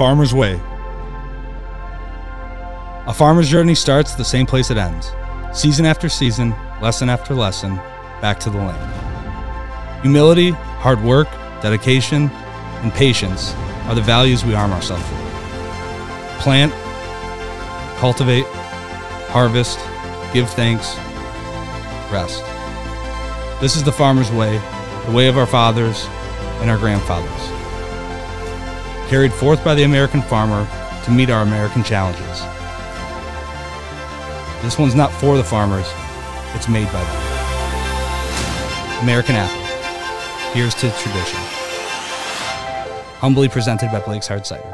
Farmer's Way. A farmer's journey starts the same place it ends. Season after season, lesson after lesson, back to the land. Humility, hard work, dedication, and patience are the values we arm ourselves with. Plant, cultivate, harvest, give thanks, rest. This is the farmer's way, the way of our fathers and our grandfathers. Carried forth by the American farmer to meet our American challenges. This one's not for the farmers, it's made by them. American Apple. Here's to tradition. Humbly presented by Blake's Hard Cider.